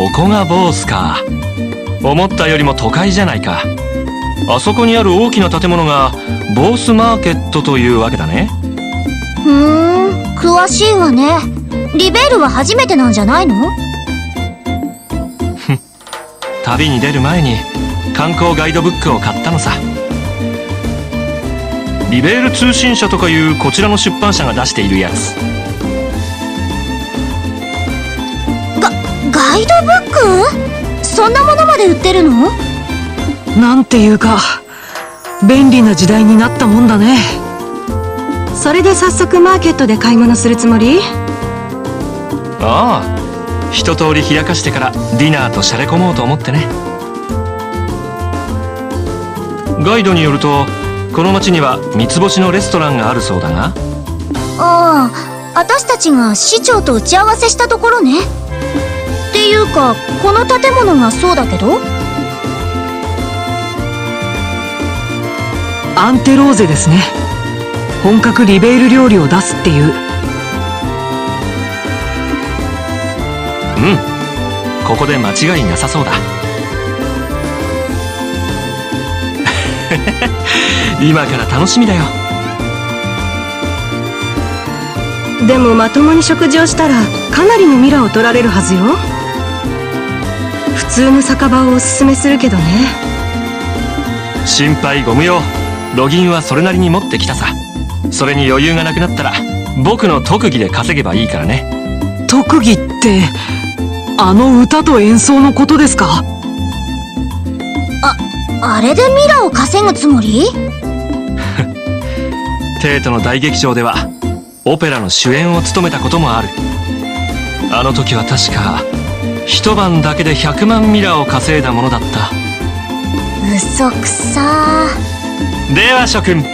ここがボースか。思ったよりも都会じゃないか。あそこにある大きな建物がボースマーケットというわけだね。ふーん詳しいわね。リベールは初めてなんじゃないの？旅に出る前に観光ガイドブックを買ったのさ。リベール通信社とかいうこちらの出版社が出しているやつ。がガイドブックそんなものまで売ってるの？なんていうか便利な時代になったもんだね。それで早速マーケットで買い物するつもり？ああ一通り開かしてからディナーとしゃれ込もうと思ってね。ガイドによるとこの町には三つ星のレストランがあるそうだが。ああ私たちが市長と打ち合わせしたところねっていうかこの建物がそうだけど？アンテローゼですね。本格リベール料理を出すっていう。うん。ここで間違いなさそうだ。今から楽しみだよ。でもまともに食事をしたらかなりのミラを取られるはずよ。普通の酒場をおすすめするけどね。心配ご無用。ロギンはそれなりに持ってきたさ。それに余裕がなくなったら僕の特技で稼げばいいからね。特技ってあの歌と演奏のことですか？あれでミラを稼ぐつもり？テートの大劇場ではオペラの主演を務めたこともある。あの時は確か一晩だけで100万ミラを稼いだものだった。嘘くさでは諸君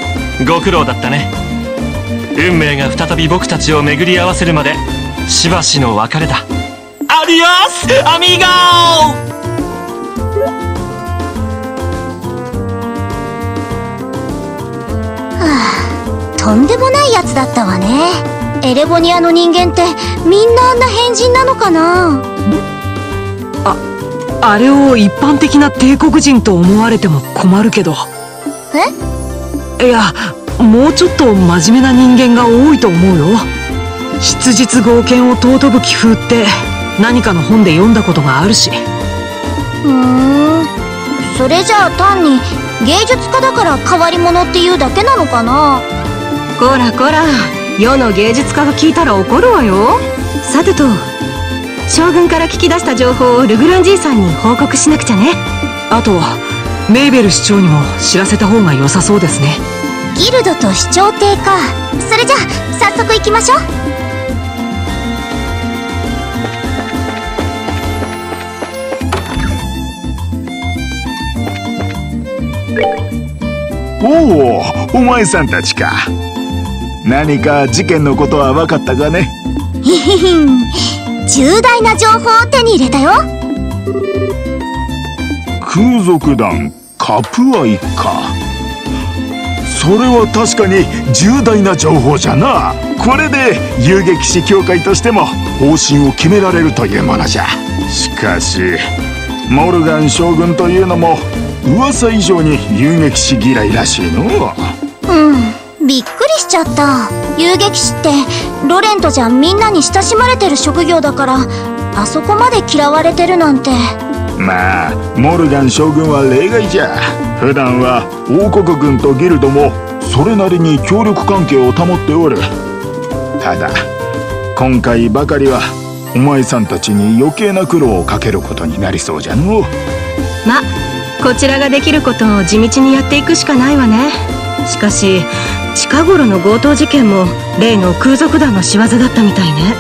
ご苦労だったね。運命が再び僕たちを巡り合わせるまでしばしの別れだ。アディオスアミーゴはあとんでもないやつだったわね。エレボニアの人間ってみんなあんな変人なのかな？あれを一般的な帝国人と思われても困るけど。え？いやもうちょっと真面目な人間が多いと思うよ。質実剛健を尊ぶ気風って何かの本で読んだことがあるし。ふーん。それじゃあ単に芸術家だから変わり者っていうだけなのかな？こらこら世の芸術家が聞いたら怒るわよ。さてと将軍から聞き出した情報をルグランジーさんに報告しなくちゃね。あとメーベル市長にも知らせた方が良さそうですね。ギルドと市長邸か。それじゃあ早速行きましょう。おおお前さんたちか。何か事件のことは分かったかね？重大な情報を手に入れたよ。空賊団カプアイか。それは確かに重大な情報じゃな。これで遊撃士協会としても方針を決められるというものじゃ。しかしモルガン将軍というのも噂以上に遊撃士嫌いらしいの。うんびっしちゃった。遊撃士ってロレントじゃみんなに親しまれてる職業だからあそこまで嫌われてるなんて。まあモルガン将軍は例外じゃ。普段は王国軍とギルドもそれなりに協力関係を保っておる。ただ今回ばかりはお前さんたちに余計な苦労をかけることになりそうじゃの。まこちらができることを地道にやっていくしかないわね。しかし近頃の強盗事件も例の空賊団の仕業だったみたいね。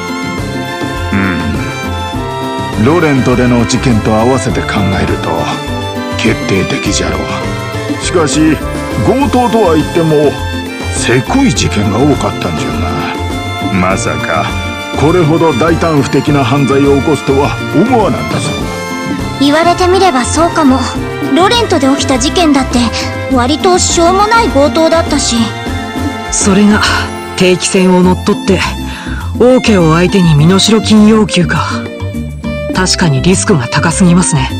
うん。ロレントでの事件と合わせて考えると決定的じゃろう。しかし強盗とは言ってもせこい事件が多かったんじゃな。まさかこれほど大胆不敵な犯罪を起こすとは思わなんだぞ。言われてみればそうかもロレントで起きた事件だって割としょうもない強盗だったしそれが定期船を乗っ取って王家を相手に身代金要求か。確かにリスクが高すぎますね。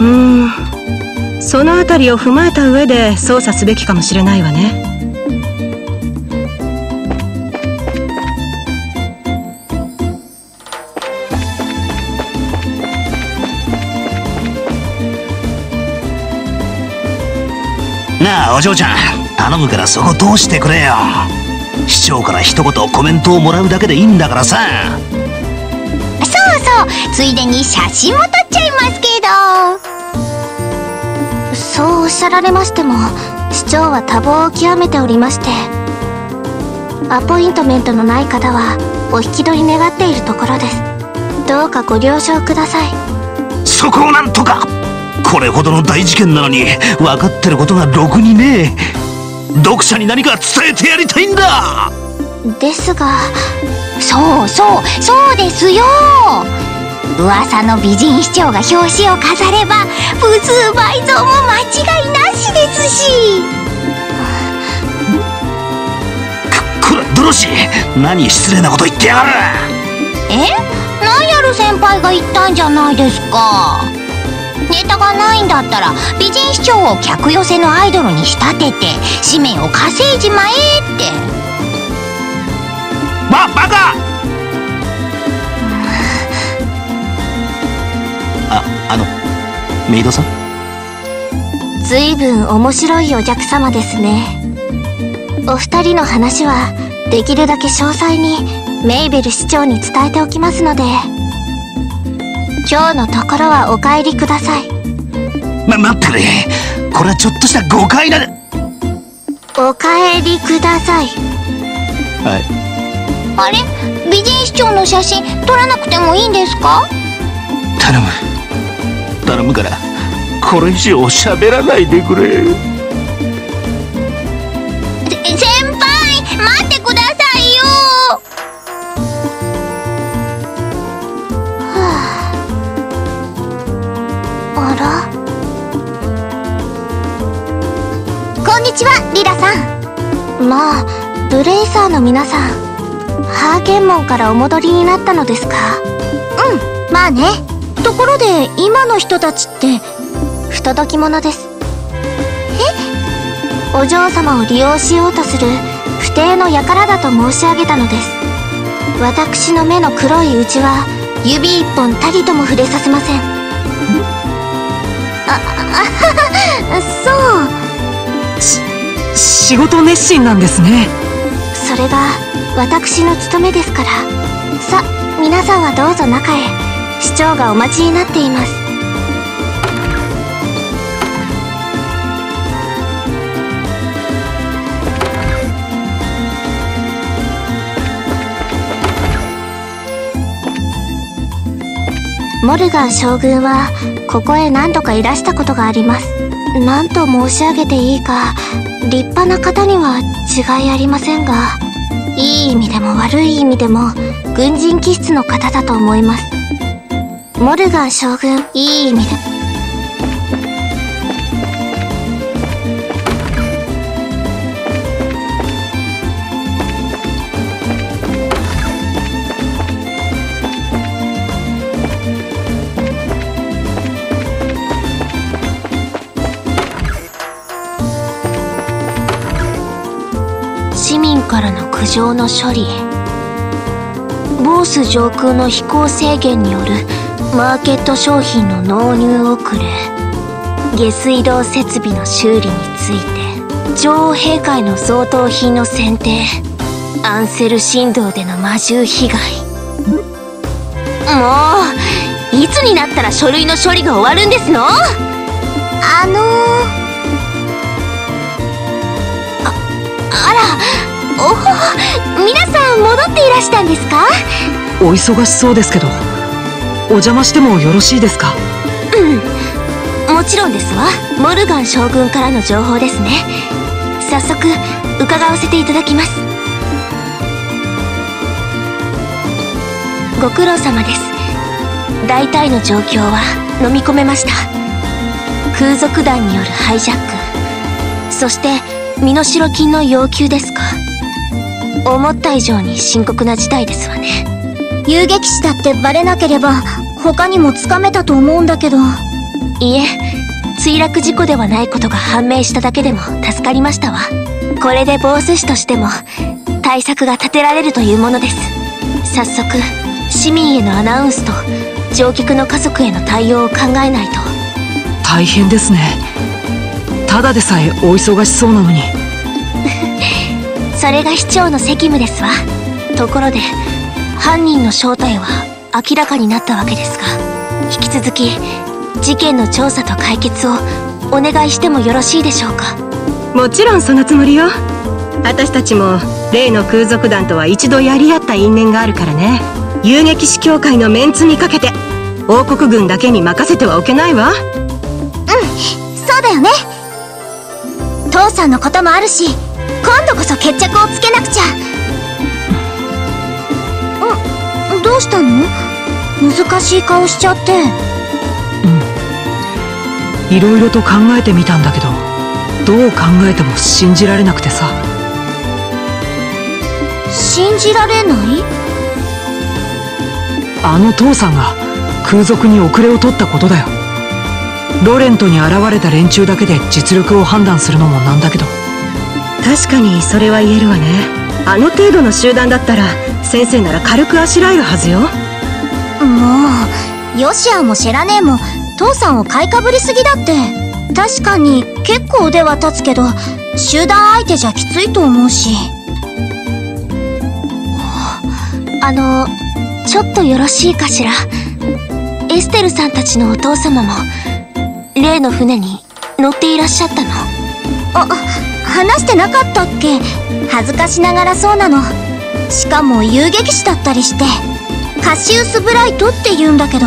うん。そのあたりを踏まえた上で捜査すべきかもしれないわね。お嬢ちゃん頼むからそこ通してくれよ。市長から一言コメントをもらうだけでいいんだからさ。そうそうついでに写真も撮っちゃいますけど。そうおっしゃられましても市長は多忙を極めておりまして。アポイントメントのない方はお引き取り願っているところです。どうかご了承ください。そこをなんとかこれほどの大事件なのに分かってることがろくにねえ。読者に何か伝えてやりたいんだ。ですがそうそうそうですよ。噂の美人市長が表紙を飾れば部数倍増も間違いなしですし。こらドロシー何失礼なこと言ってやがる。え？なんやる先輩が言ったんじゃないですかネタがないんだったら美人市長を客寄せのアイドルに仕立てて紙面を稼いじまえって。ばバカ！ああのメイドさん？ずいぶん面白いお客様ですね。お二人の話はできるだけ詳細にメイベル市長に伝えておきますので今日のところはお帰りください。ま待ってくれこれはちょっとした誤解だお帰りください。はい。あれ？美人市長の写真撮らなくてもいいんですか？頼む。頼むからこれ以上喋らないでくれあらこんにちはリラさん。まあブレイサーの皆さんハーゲン門からお戻りになったのですか？うんまあね。ところで今の人たちって不届き者です。え？お嬢様を利用しようとする不定の輩だと申し上げたのです。私の目の黒いうちは指一本たりとも触れさせません。ああそう。し仕事熱心なんですね。それが私の務めですから。さ皆さんはどうぞ中へ。市長がお待ちになっています。モルガン将軍はここへ何度かいらしたことがあります。何と申し上げていいか立派な方には違いありませんがいい意味でも悪い意味でも軍人気質の方だと思います。モルガン将軍いい意味で。苦情の処理。ボース上空の飛行制限によるマーケット商品の納入遅れ。下水道設備の修理について。女王陛下への贈答品の選定。アンセル神道での魔獣被害。もういつになったら書類の処理が終わるんですの？あのああら。おお皆さん戻っていらしたんですか？お忙しそうですけどお邪魔してもよろしいですか？うんもちろんですわ。モルガン将軍からの情報ですね。早速伺わせていただきます。ご苦労様です。大体の状況は飲み込めました。空賊団によるハイジャック。そして身代金の要求ですか思った以上に深刻な事態ですわね。遊撃士だってバレなければ他にもつかめたと思うんだけど。いえ墜落事故ではないことが判明しただけでも助かりましたわ。これでボース師としても対策が立てられるというものです。早速市民へのアナウンスと乗客の家族への対応を考えないと。大変ですね。ただでさえお忙しそうなのに。それが市長の責務ですわ。ところで犯人の正体は明らかになったわけですが引き続き事件の調査と解決をお願いしてもよろしいでしょうか。もちろんそのつもりよ。私たちも例の空賊団とは一度やり合った因縁があるからね。遊撃士協会のメンツにかけて王国軍だけに任せてはおけないわ。うんそうだよね。父さんのこともあるし今度こそ決着をつけなくちゃ。んどうしたの？難しい顔しちゃって。いろいろと考えてみたんだけどどう考えても信じられなくてさ。信じられない？あの父さんが空賊に遅れを取ったことだよ。ロレントに現れた連中だけで実力を判断するのもなんだけど確かにそれは言えるわね。あの程度の集団だったら先生なら軽くあしらえるはずよ。もうヨシアもシェラネーも父さんを買いかぶりすぎだって。確かに結構腕は立つけど集団相手じゃきついと思うし。あのちょっとよろしいかしら。エステルさんたちのお父様も例の船に乗っていらっしゃったの。あ話してなかったっけ？恥ずかしながらそうなの。しかも遊撃士だったりして。カシウス・ブライトって言うんだけど。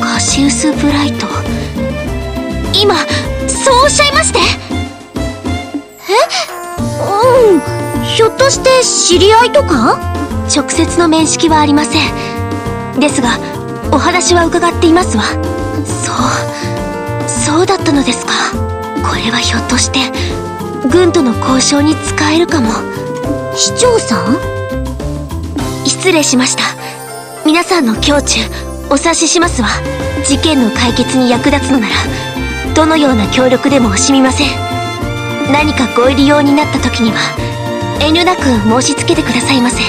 カシウス・ブライト？今そうおっしゃいまして。え？うん。ひょっとして知り合いとか？直接の面識はありません。ですがお話は伺っていますわ。そう。そうだったのですか。これはひょっとして軍との交渉に使えるかも。市長さん？失礼しました。皆さんの胸中お察ししますわ。事件の解決に役立つのならどのような協力でも惜しみません。何かご入り用になった時には遠慮なく申し付けてくださいませ。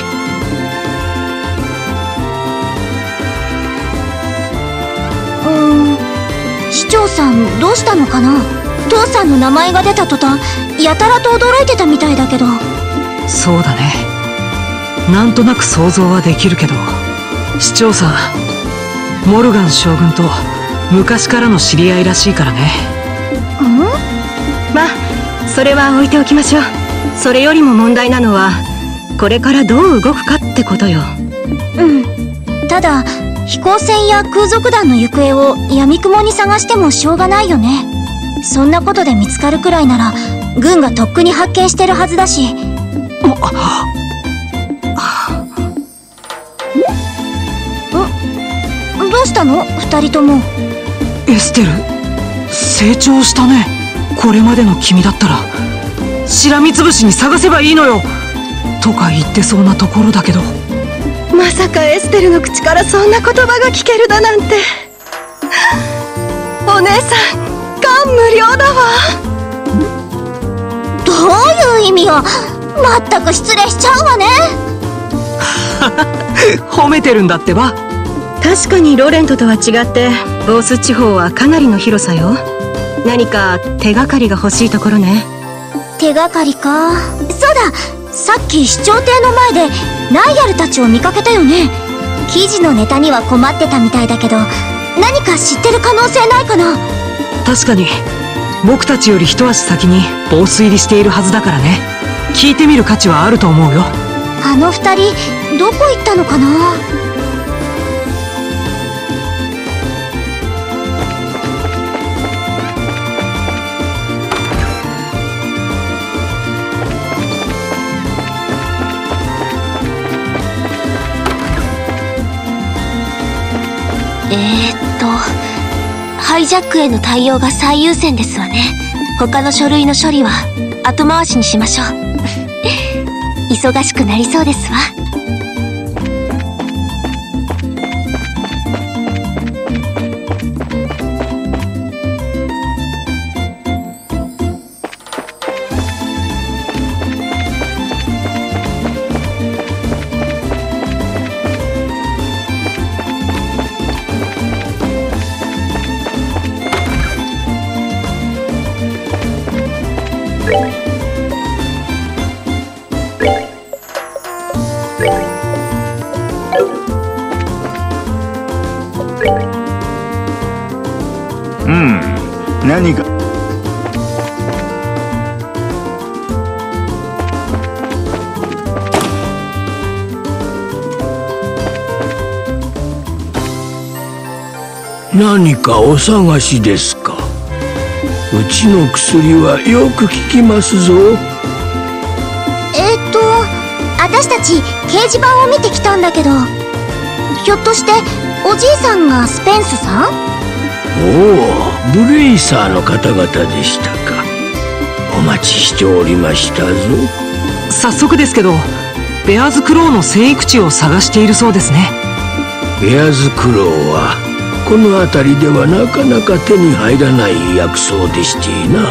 うん。市長さんどうしたのかな？父さんの名前が出た途端やたらと驚いてたみたいだけど。そうだね。なんとなく想像はできるけど。市長さんモルガン将軍と昔からの知り合いらしいからね。うん？まあそれは置いておきましょう。それよりも問題なのはこれからどう動くかってことよ。うん。ただ飛行船や空賊団の行方を闇雲に探してもしょうがないよねそんなことで見つかるくらいなら軍がとっくに発見してるはずだし。んどうしたの？二人とも。エステル成長したね。これまでの君だったらしらみつぶしに探せばいいのよ。とか言ってそうなところだけど。まさかエステルの口からそんな言葉が聞けるだなんて。お姉さん感無量だわ。どういう意味よ。まったく失礼しちゃうわね。褒めてるんだってば。確かにロレントとは違ってボース地方はかなりの広さよ。何か手がかりが欲しいところね。手がかりか。そうだ。さっき市長邸の前でナイアルたちを見かけたよね。記事のネタには困ってたみたいだけど何か知ってる可能性ないかな確かに僕たちより一足先にボース入りしているはずだからね。聞いてみる価値はあると思うよ。あの二人どこ行ったのかな？えー、っとハイジャックへの対応が最優先ですわね。他の書類の処理は後回しにしましょう。忙しくなりそうですわ。かお探しですか？うちの薬はよく効きますぞ。えっと私たち掲示板を見てきたんだけどひょっとしておじいさんがスペンスさん？おおブレイサーの方々でしたか。お待ちしておりましたぞ。早速ですけどベアーズクローの生育地を探しているそうですね。ベアーズクローはこの辺りではなかなか手に入らない薬草でしてな。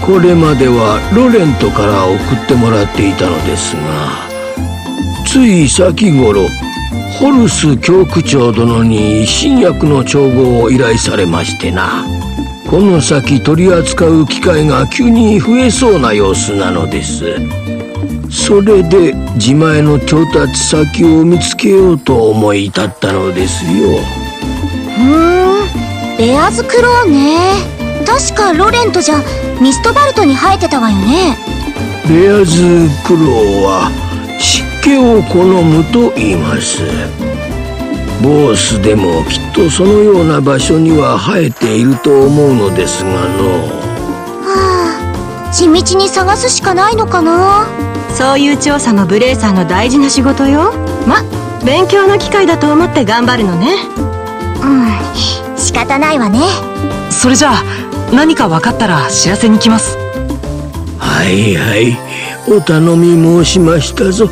これまではロレントから送ってもらっていたのですがつい先頃ホルス教区長殿に新薬の調合を依頼されましてな。この先取り扱う機会が急に増えそうな様子なのです。それで自前の調達先を見つけようと思い立ったのですよ。ふーん。ベアーズクローね。確かロレントじゃミストバルトに生えてたわよね。ベアーズクローは湿気を好むと言います。ボースでもきっとそのような場所には生えていると思うのですがの。はあ。地道に探すしかないのかなそういう調査もブレイさんの大事な仕事よ。ま勉強の機会だと思って頑張るのね。うん。仕方ないわね。それじゃあ何か分かったら知らせに来ます。はいはい。お頼み申しましたぞ、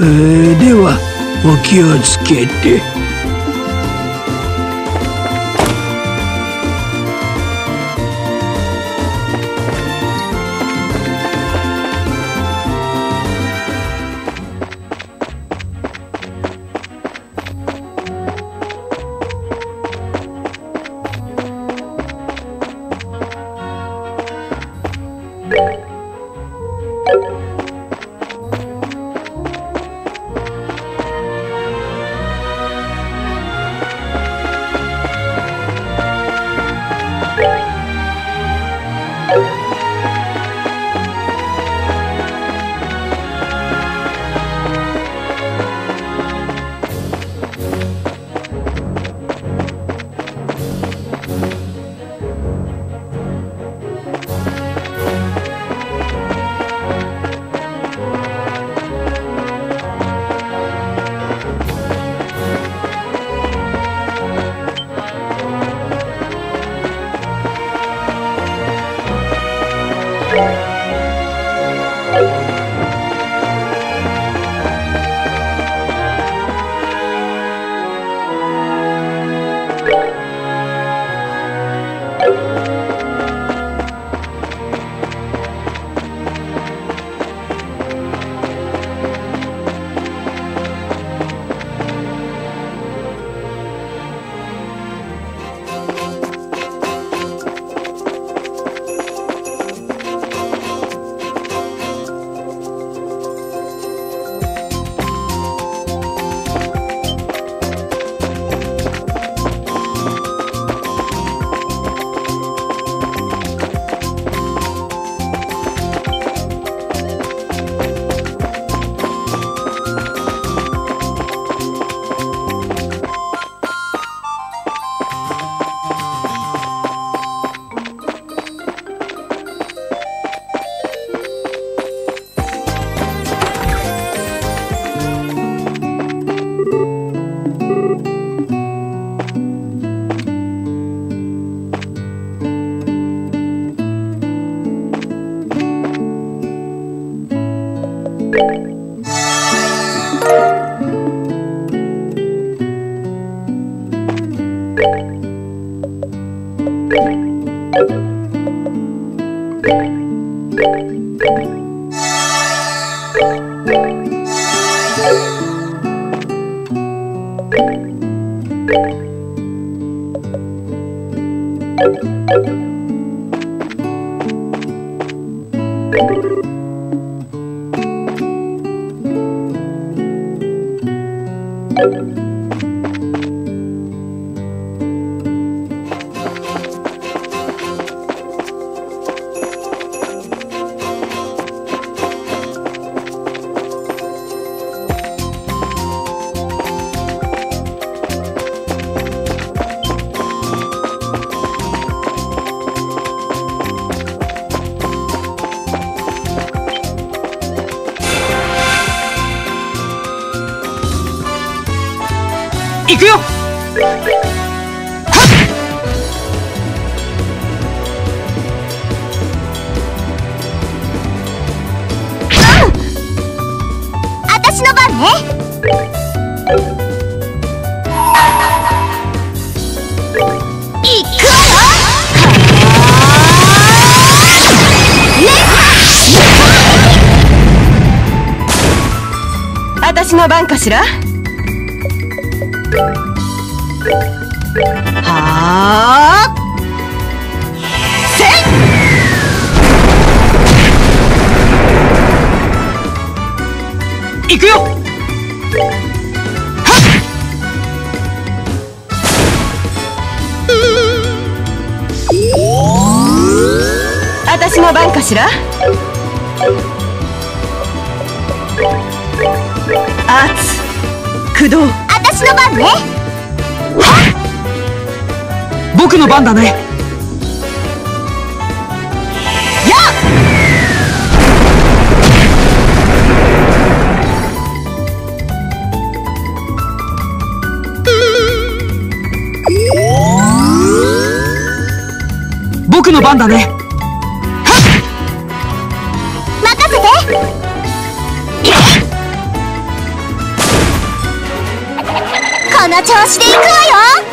えー、ではお気をつけて。の番かしら僕の番だね。やっ！僕の番だね。この調子で行くわよ。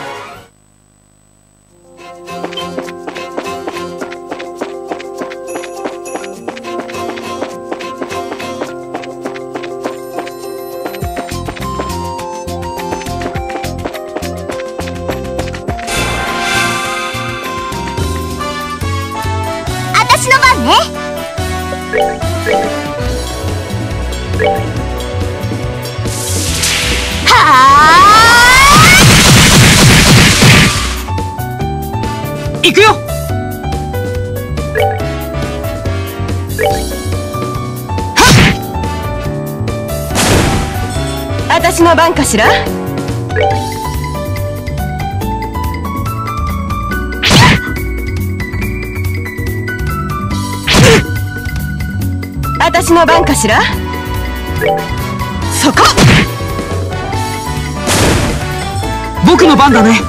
しら私の番かしら？そこ！僕の番だね。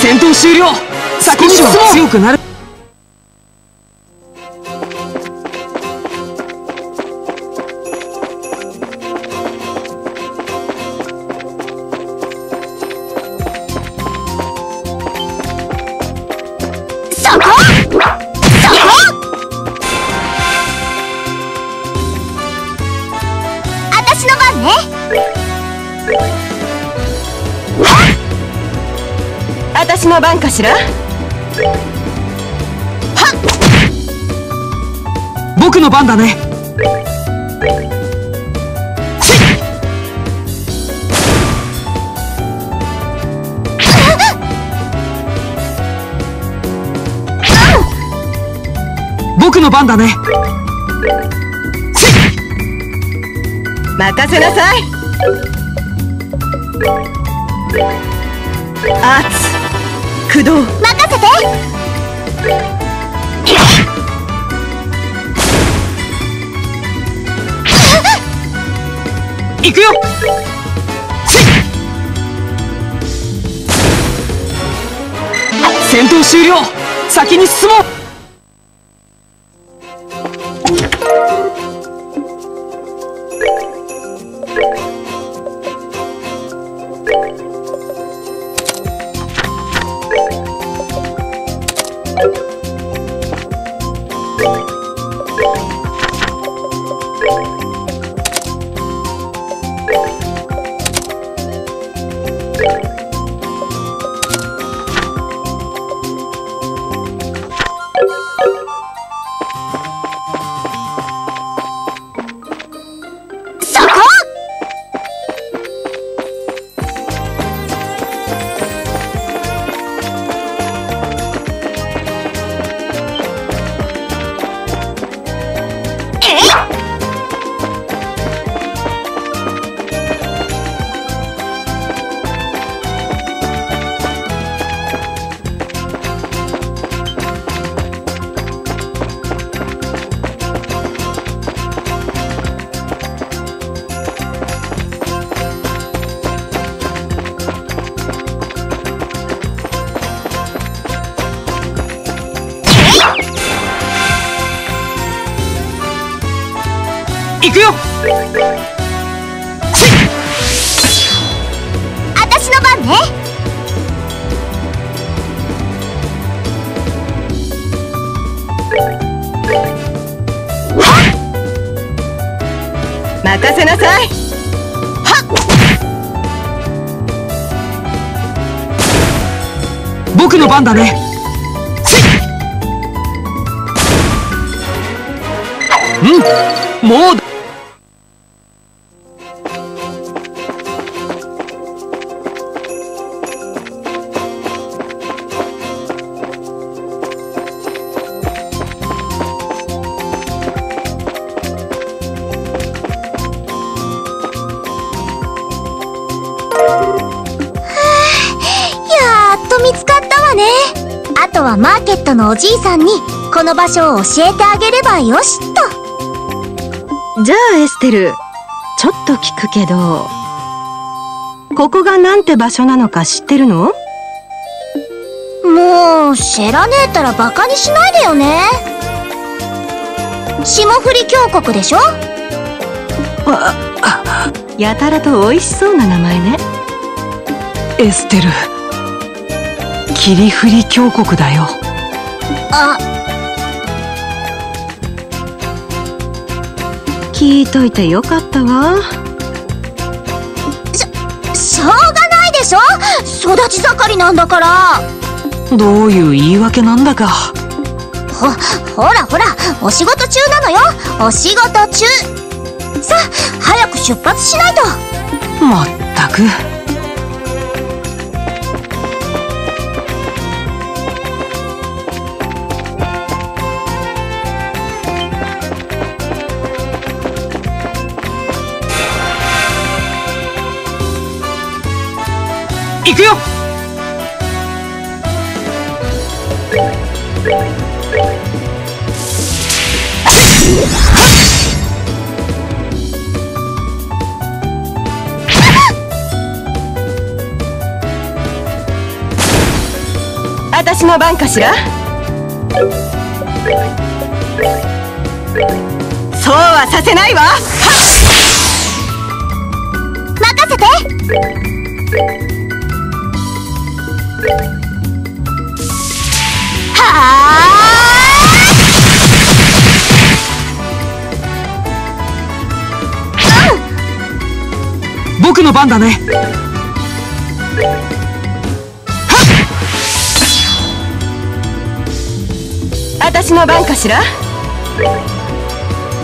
戦闘終了。先に進もう。強くなる番だね。僕の番だね。任せなさい。圧。駆動先に進もう。僕の番だね。うん。もうトのおじいさんにこの場所を教えてあげればよしっと。じゃあエステルちょっと聞くけどここがなんて場所なのか知ってるの？もう知らねえったらバカにしないでよね。霜降り峡谷でしょ？やたらと美味しそうな名前ね。エステル霧降り峡谷だよあ。聞いといてよかったわ。しょうがないでしょ？育ち盛りなんだから。どういう言い訳なんだか。ほほらほらお仕事中なのよ。お仕事中。さあ早く出発しないと。まったくくよ。私の番かしら？そうはさせないわ。任せて。僕の番だね。私の番かしら？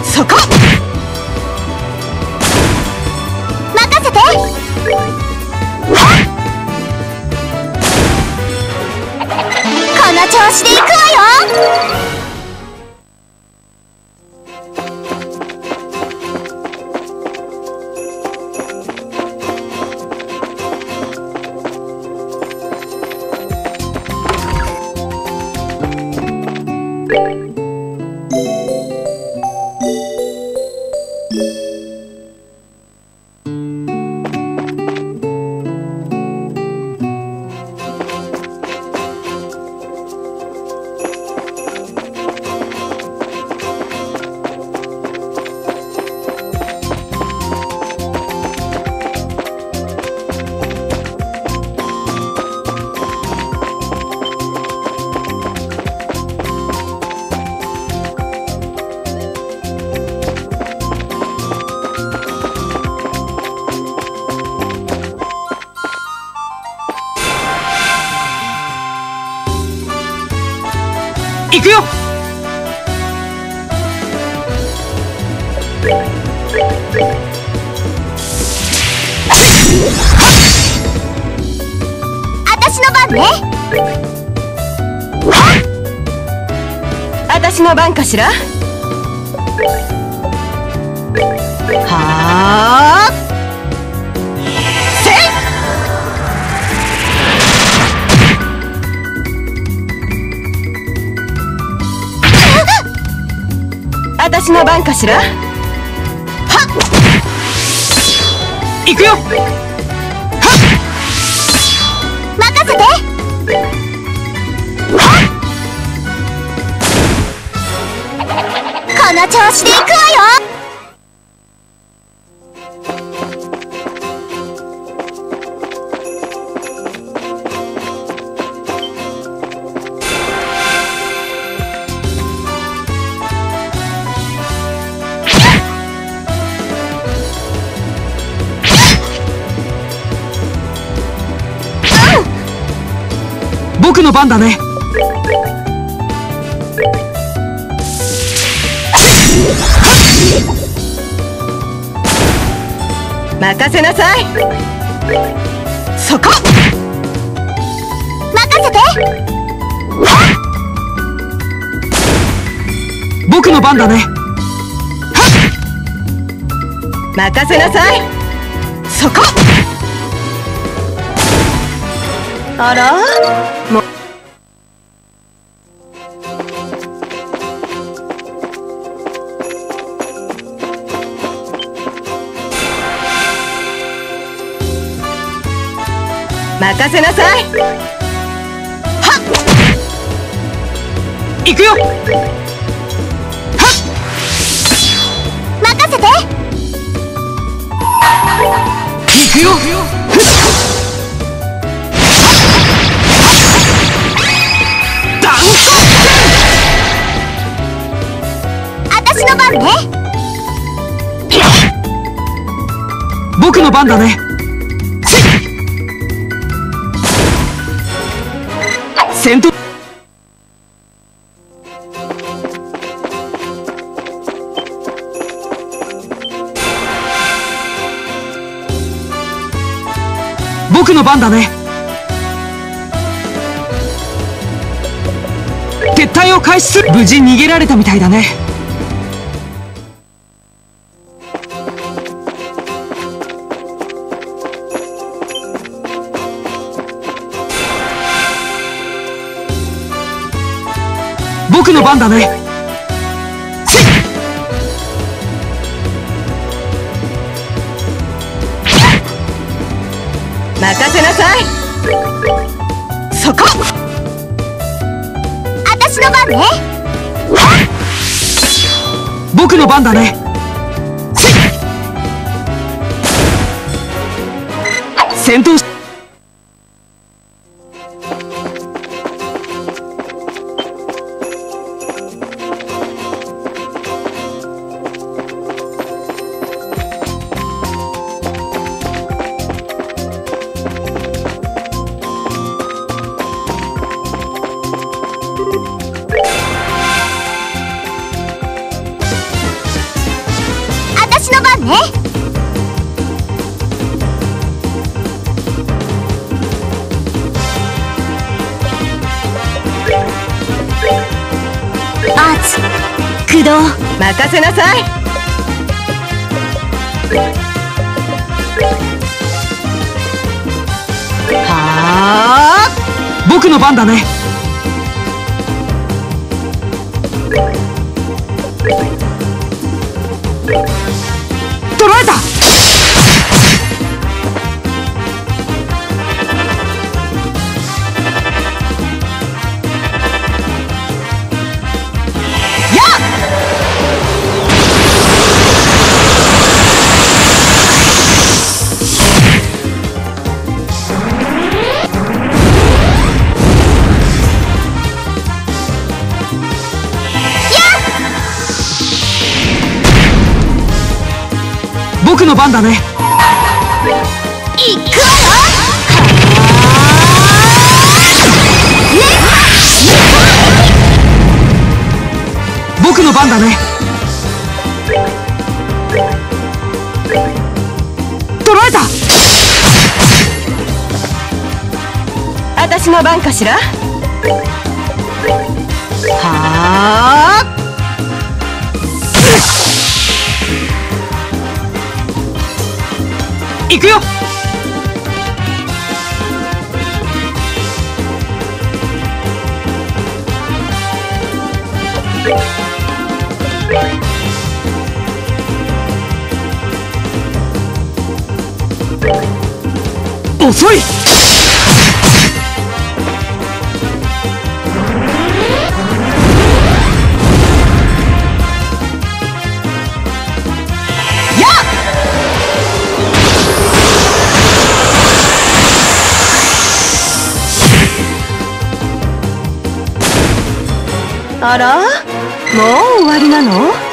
そこかしら？はあ？せい私の番かしら？行くよ！任せてこの調子でいくわよ。の番だね。任せなさい。そこ。任せて。僕の番だね。任せなさい。そこ。あら？任せなさい。行くよ。任せて。行くよ。私の番ね。僕の番だねの番だね。撤退を開始する。無事逃げられたみたいだね。僕の番だね。僕の番だね。任せなさい。はあ？僕の番だね。の番だね。捕らえた。私の番かしら？はあ。行くよ遅い。あら？もう終わりなの？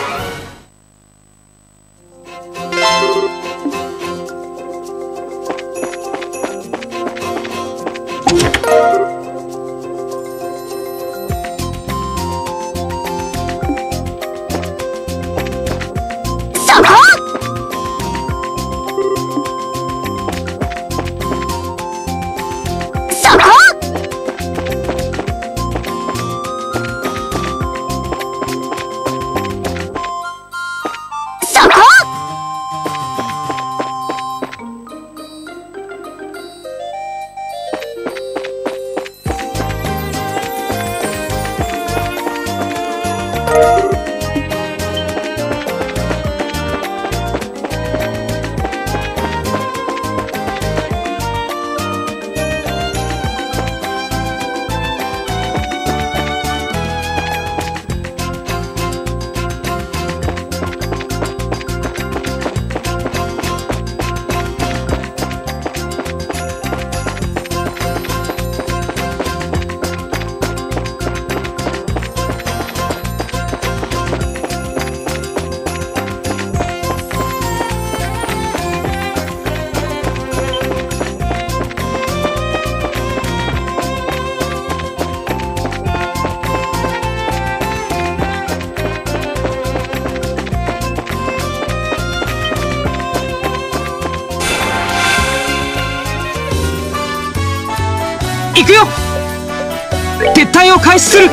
する。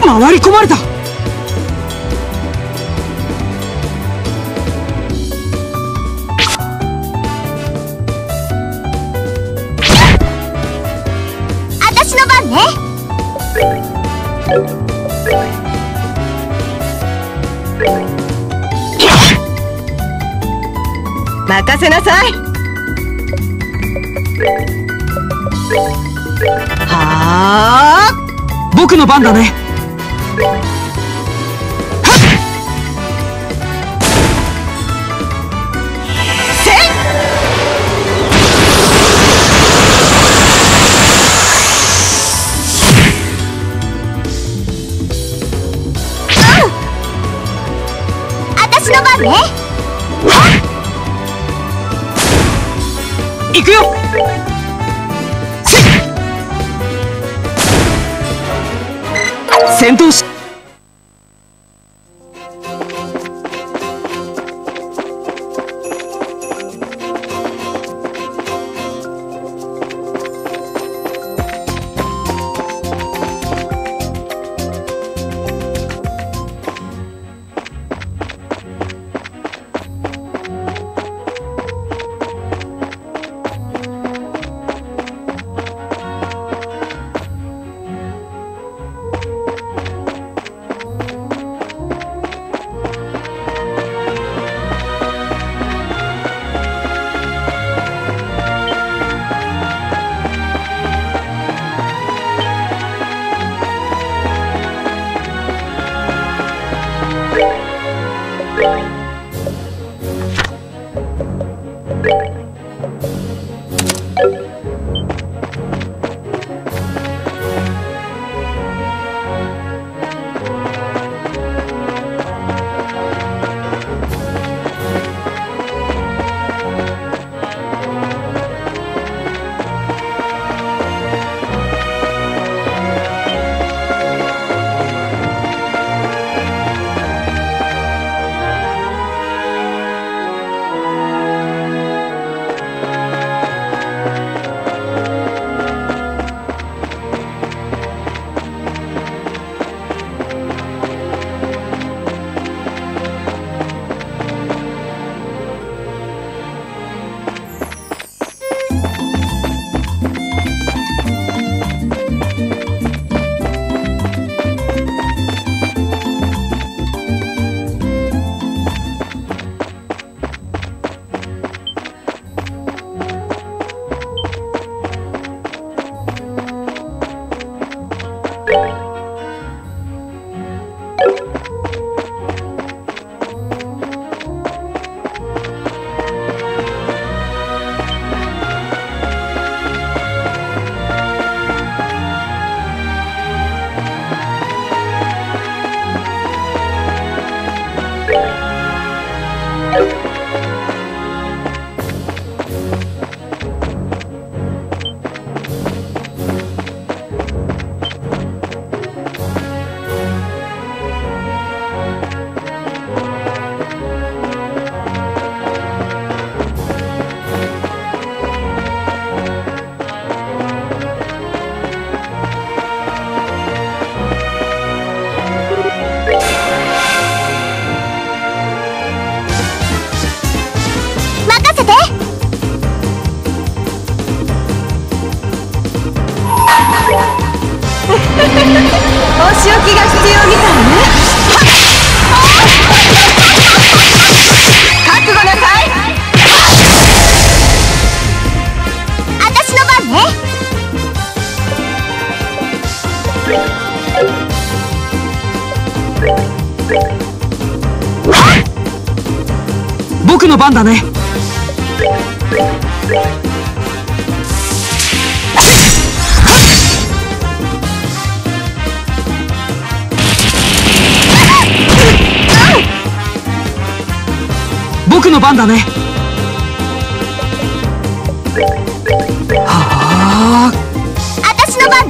回り込まれた。私の番ね。任せなさい。あ僕の番だね。私の番ね。行くよ戦闘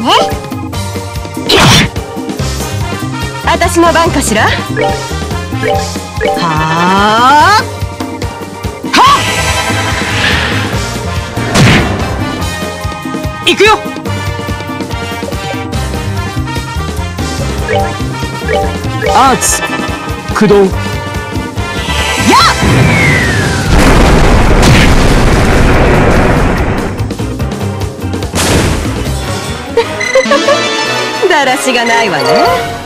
ね私の番かしら？はあ。行くよ。アーツ駆動だらしがないわね。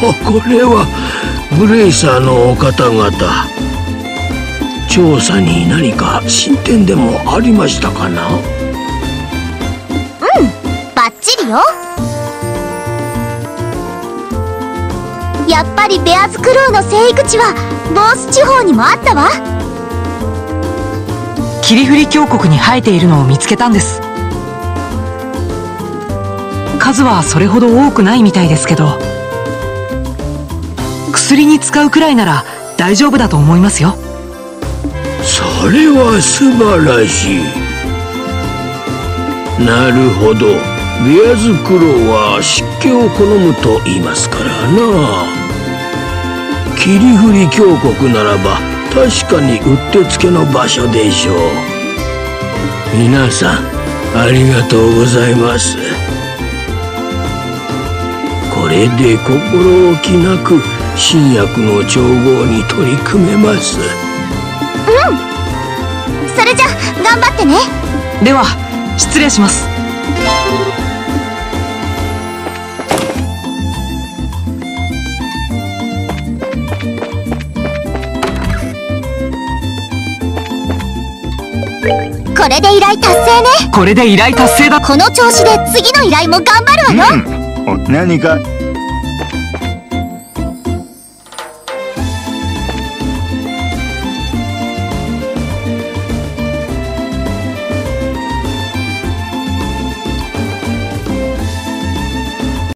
これはブレイサーのお方々。調査に何か進展でもありましたかな？バッチリよ。やっぱりベアズクルーの生育地はボース地方にもあったわ。霧降り峡谷に生えているのを見つけたんです。数はそれほど多くないみたいですけど薬に使うくらいなら大丈夫だと思いますよ。それは素晴らしい。なるほど。ベアズクロウは湿気を好むと言いますからな。霧降り峡谷ならば確かにうってつけの場所でしょう。皆さんありがとうございます。これで心置きなく新薬の調合に取り組めます。それじゃ頑張ってね。では失礼します。これで依頼達成ね。これで依頼達成だ。この調子で次の依頼も頑張るわよ、お何か？